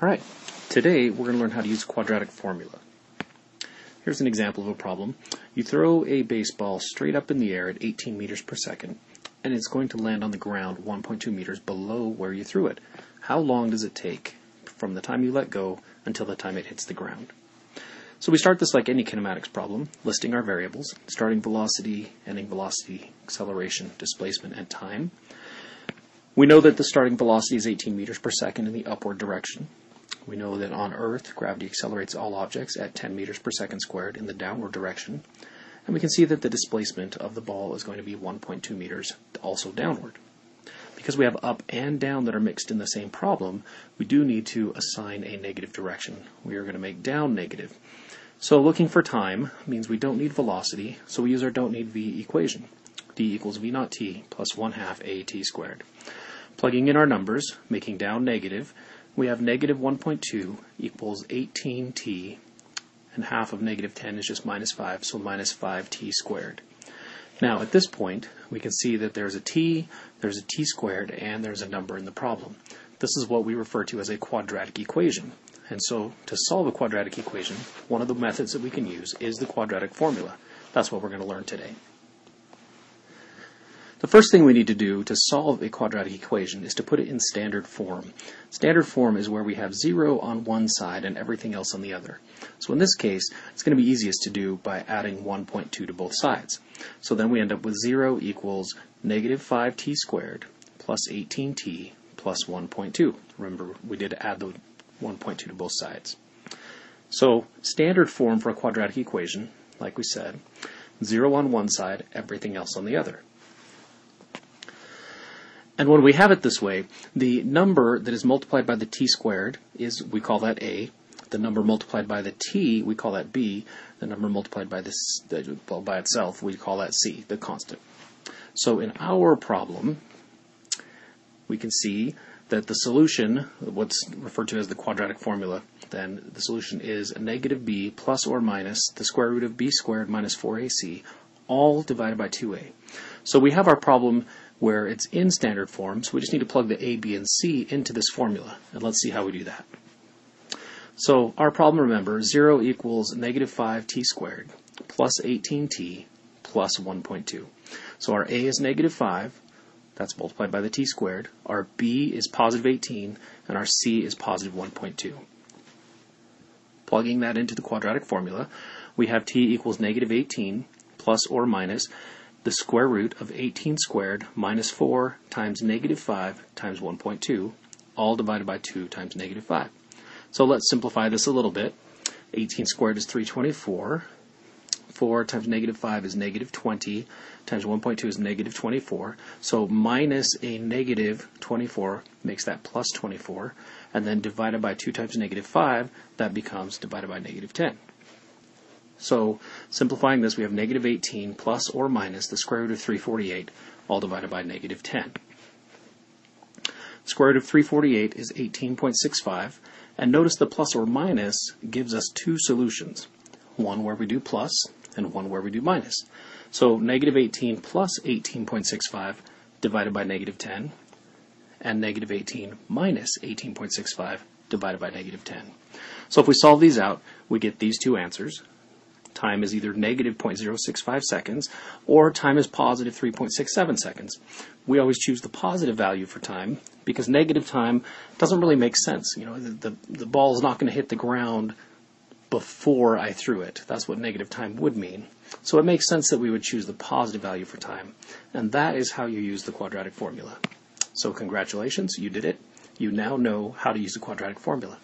All right, today we're going to learn how to use quadratic formula. Here's an example of a problem. You throw a baseball straight up in the air at 18 meters per second, and it's going to land on the ground 1.2 meters below where you threw it. How long does it take from the time you let go until the time it hits the ground? So we start this like any kinematics problem, listing our variables, starting velocity, ending velocity, acceleration, displacement, and time. We know that the starting velocity is 18 meters per second in the upward direction. We know that on Earth, gravity accelerates all objects at 10 meters per second squared in the downward direction. And we can see that the displacement of the ball is going to be 1.2 meters, also downward. Because we have up and down that are mixed in the same problem, we do need to assign a negative direction. We are going to make down negative. So looking for time means we don't need velocity, so we use our don't need v equation. d equals v naught t plus 1 half a t squared. Plugging in our numbers, making down negative, we have negative 1.2 equals 18t, and half of negative 10 is just minus 5, so minus 5t squared. Now, at this point, we can see that there's a t, there's a t squared, and there's a number in the problem. This is what we refer to as a quadratic equation. And so, to solve a quadratic equation, one of the methods that we can use is the quadratic formula. That's what we're going to learn today. The first thing we need to do to solve a quadratic equation is to put it in standard form. Standard form is where we have 0 on one side and everything else on the other. So in this case, it's going to be easiest to do by adding 1.2 to both sides. So then we end up with 0 equals negative 5t squared plus 18t plus 1.2. Remember, we did add the 1.2 to both sides. So standard form for a quadratic equation, like we said, 0 on one side, everything else on the other. And when we have it this way, the number that is multiplied by the t squared is, we call that a. The number multiplied by the t, we call that b. The number multiplied by this, well, by itself, we call that c, the constant. So in our problem, we can see that the solution, what's referred to as the quadratic formula, then the solution is a negative b plus or minus the square root of b squared minus 4ac, all divided by 2a. So we have our problem where it's in standard form, so we just need to plug the a, b, and c into this formula. And let's see how we do that. So our problem, remember, 0 equals negative 5t squared plus 18t plus 1.2. So our a is negative 5, that's multiplied by the t squared. Our b is positive 18, and our c is positive 1.2. Plugging that into the quadratic formula, we have t equals negative 18 plus or minus the square root of 18 squared minus 4 times negative 5 times 1.2, all divided by 2 times negative 5. So let's simplify this a little bit. 18 squared is 324. 4 times negative 5 is negative 20 times 1.2 is negative 24. So minus a negative 24 makes that plus 24. And then divided by 2 times negative 5, that becomes divided by negative 10. So simplifying this, we have negative 18 plus or minus the square root of 348, all divided by negative 10. Square root of 348 is 18.65, and notice the plus or minus gives us two solutions, one where we do plus and one where we do minus. So negative 18 plus 18.65 divided by negative 10, and negative 18 minus 18.65 divided by negative 10. So if we solve these out, we get these two answers, time is either negative 0.065 seconds or time is positive 3.67 seconds. We always choose the positive value for time because negative time doesn't really make sense. You know, the, the, the ball is not going to hit the ground before I threw it. That's what negative time would mean. So it makes sense that we would choose the positive value for time. And that is how you use the quadratic formula. So congratulations, you did it. You now know how to use the quadratic formula.